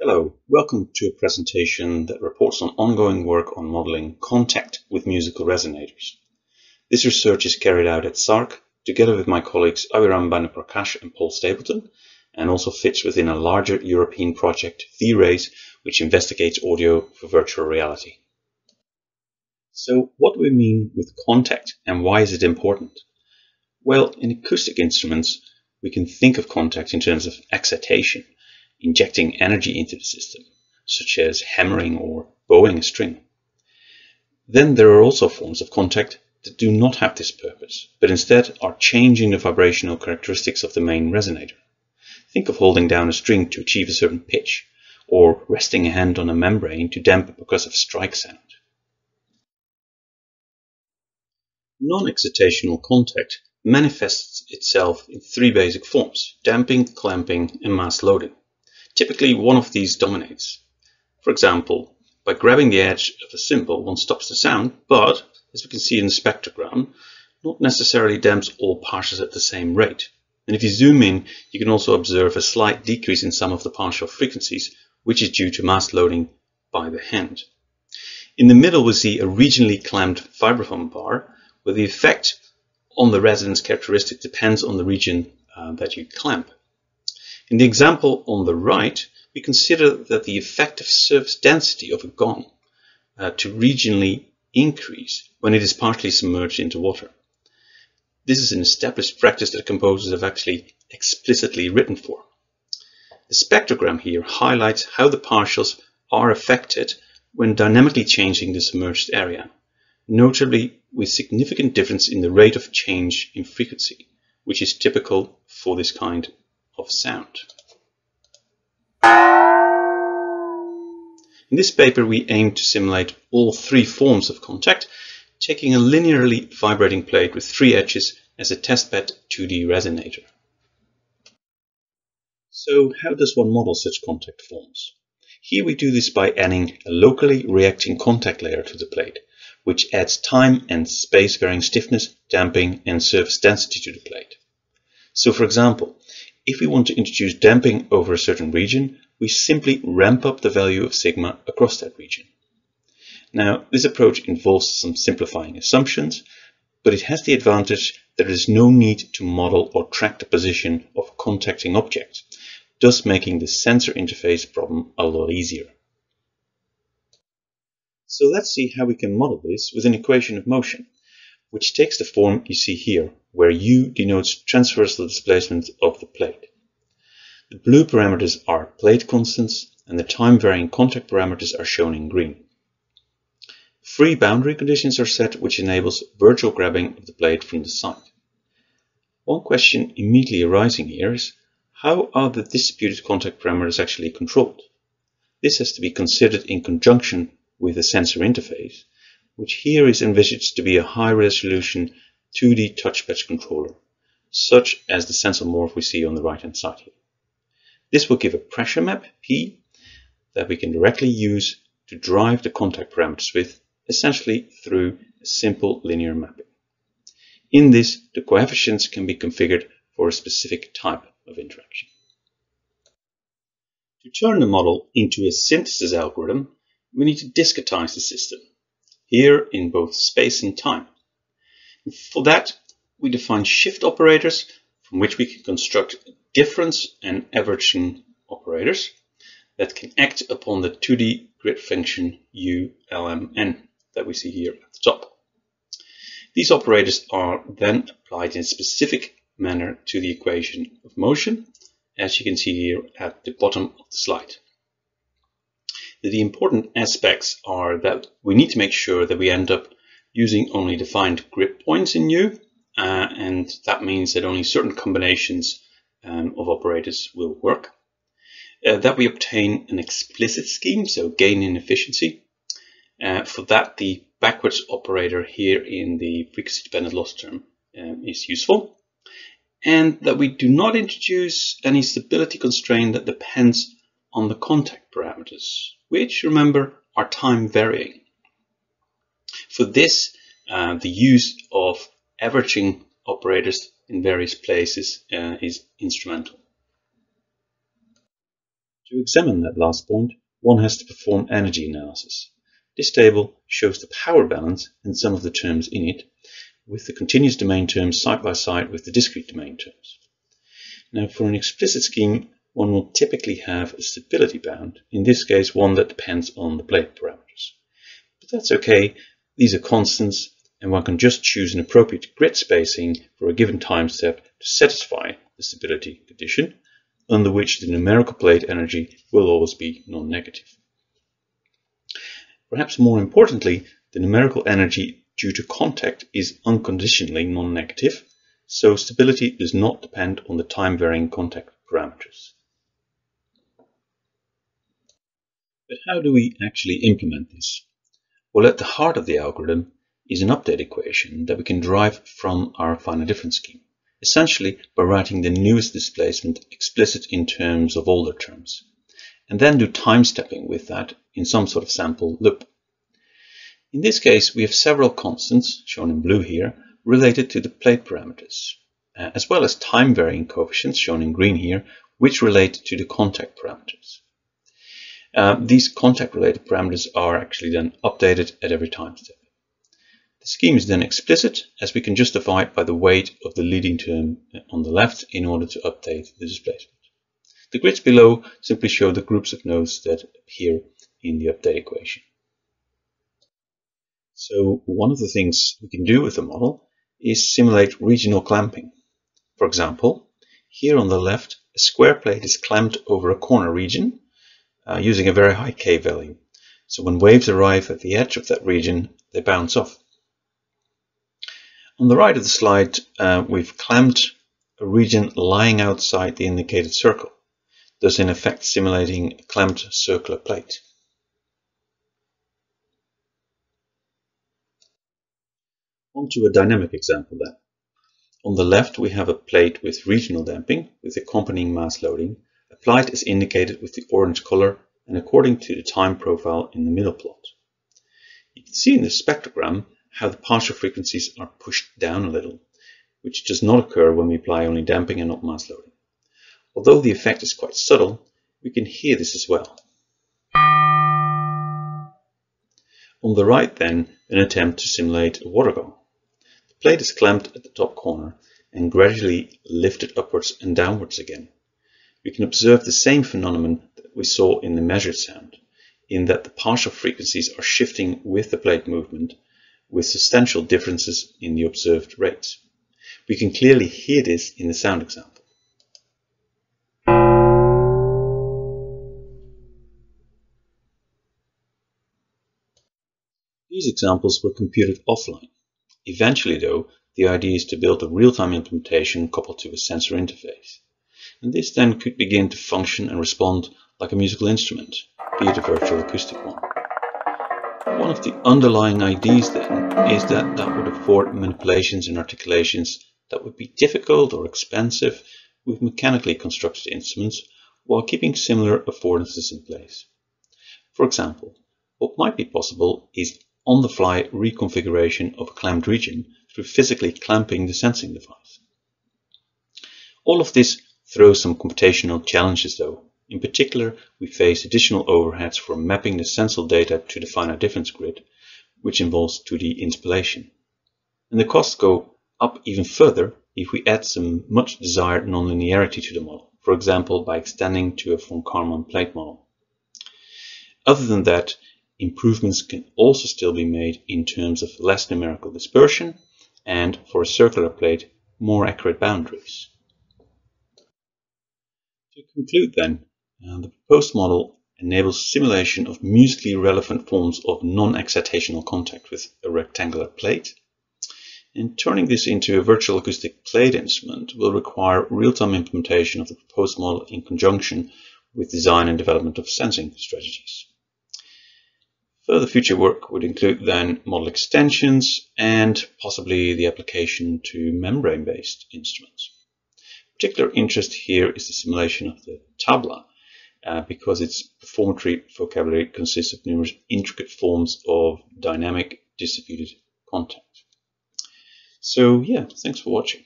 Hello, welcome to a presentation that reports on ongoing work on modeling contact with musical resonators. This research is carried out at SARC together with my colleagues Abhiram Bhanuprakash and Paul Stapleton and also fits within a larger European project, VRACE, which investigates audio for virtual reality. So what do we mean with contact and why is it important? Well, in acoustic instruments, we can think of contact in terms of excitation, injecting energy into the system, such as hammering or bowing a string. Then there are also forms of contact that do not have this purpose, but instead are changing the vibrational characteristics of the main resonator. Think of holding down a string to achieve a certain pitch, or resting a hand on a membrane to damp a percussive strike sound. Non-excitational contact manifests itself in three basic forms, damping, clamping, and mass loading. Typically, one of these dominates. For example, by grabbing the edge of a cymbal, one stops the sound, but, as we can see in the spectrogram, not necessarily damps all partials at the same rate. And if you zoom in, you can also observe a slight decrease in some of the partial frequencies, which is due to mass loading by the hand. In the middle, we see a regionally clamped vibraphone bar, where the effect on the resonance characteristic depends on the region uh, that you clamp. In the example on the right, we consider that the effective surface density of a gong uh, to regionally increase when it is partially submerged into water. This is an established practice that composers have actually explicitly written for. The spectrogram here highlights how the partials are affected when dynamically changing the submerged area notably with significant difference in the rate of change in frequency, which is typical for this kind of sound. In this paper, we aim to simulate all three forms of contact, taking a linearly vibrating plate with free edges as a testbed 2D resonator. So how does one model such contact forms? Here we do this by adding a locally reacting contact layer to the plate, which adds time and space varying stiffness, damping, and surface density to the plate. So for example, if we want to introduce damping over a certain region, we simply ramp up the value of sigma across that region. Now, this approach involves some simplifying assumptions, but it has the advantage that there is no need to model or track the position of a contacting object, thus making the sensor interface problem a lot easier. So let's see how we can model this with an equation of motion, which takes the form you see here, where u denotes transversal displacement of the plate. The blue parameters are plate constants and the time-varying contact parameters are shown in green. Free boundary conditions are set which enables virtual grabbing of the plate from the side. One question immediately arising here is how are the distributed contact parameters actually controlled? This has to be considered in conjunction with the sensor interface, which here is envisaged to be a high-resolution 2D touchpad controller, such as the Sensel Morph we see on the right-hand side here. This will give a pressure map, P, that we can directly use to drive the contact parameters with, essentially through a simple linear mapping. In this, the coefficients can be configured for a specific type of interaction. To turn the model into a synthesis algorithm, we need to discretize the system, here in both space and time. For that, we define shift operators from which we can construct difference and averaging operators that can act upon the 2D grid function ULMN that we see here at the top. These operators are then applied in a specific manner to the equation of motion, as you can see here at the bottom of the slide the important aspects are that we need to make sure that we end up using only defined grid points in U, uh, and that means that only certain combinations um, of operators will work. Uh, that we obtain an explicit scheme, so gain in efficiency. Uh, for that, the backwards operator here in the frequency dependent loss term um, is useful. And that we do not introduce any stability constraint that depends on the contact parameters which, remember, are time varying. For this, uh, the use of averaging operators in various places uh, is instrumental. To examine that last point, one has to perform energy analysis. This table shows the power balance and some of the terms in it, with the continuous domain terms side by side with the discrete domain terms. Now, for an explicit scheme, one will typically have a stability bound, in this case one that depends on the plate parameters. But that's okay, these are constants, and one can just choose an appropriate grid spacing for a given time step to satisfy the stability condition, under which the numerical plate energy will always be non-negative. Perhaps more importantly, the numerical energy due to contact is unconditionally non-negative, so stability does not depend on the time-varying contact parameters. But how do we actually implement this? Well, at the heart of the algorithm is an update equation that we can derive from our finite difference scheme essentially by writing the newest displacement explicit in terms of older terms, and then do time stepping with that in some sort of sample loop. In this case, we have several constants, shown in blue here, related to the plate parameters, uh, as well as time-varying coefficients, shown in green here, which relate to the contact parameters. Uh, these contact-related parameters are actually then updated at every time step. The scheme is then explicit as we can justify it by the weight of the leading term on the left in order to update the displacement. The grids below simply show the groups of nodes that appear in the update equation. So one of the things we can do with the model is simulate regional clamping. For example, here on the left, a square plate is clamped over a corner region uh, using a very high K value. So when waves arrive at the edge of that region, they bounce off. On the right of the slide, uh, we've clamped a region lying outside the indicated circle, thus in effect simulating a clamped circular plate. On to a dynamic example then. On the left we have a plate with regional damping with accompanying mass loading applied is indicated with the orange color and according to the time profile in the middle plot. You can see in the spectrogram how the partial frequencies are pushed down a little, which does not occur when we apply only damping and not mass loading. Although the effect is quite subtle, we can hear this as well. On the right then, an attempt to simulate a water gong. The plate is clamped at the top corner and gradually lifted upwards and downwards again. We can observe the same phenomenon that we saw in the measured sound, in that the partial frequencies are shifting with the plate movement with substantial differences in the observed rates. We can clearly hear this in the sound example. These examples were computed offline. Eventually, though, the idea is to build a real-time implementation coupled to a sensor interface. And this then could begin to function and respond like a musical instrument, be it a virtual acoustic one. One of the underlying ideas then is that that would afford manipulations and articulations that would be difficult or expensive with mechanically constructed instruments while keeping similar affordances in place. For example, what might be possible is on-the-fly reconfiguration of a clamped region through physically clamping the sensing device. All of this throws some computational challenges though, in particular, we face additional overheads for mapping the sensor data to the finite difference grid, which involves 2D interpolation. And the costs go up even further if we add some much desired nonlinearity to the model, for example by extending to a von Karman plate model. Other than that, improvements can also still be made in terms of less numerical dispersion and, for a circular plate, more accurate boundaries. To conclude then, uh, the proposed model enables simulation of musically relevant forms of non-excitational contact with a rectangular plate. And turning this into a virtual acoustic plate instrument will require real-time implementation of the proposed model in conjunction with design and development of sensing strategies. Further future work would include then model extensions and possibly the application to membrane-based instruments. Particular interest here is the simulation of the tabla, uh, because its performatory vocabulary consists of numerous intricate forms of dynamic distributed contact. So yeah, thanks for watching.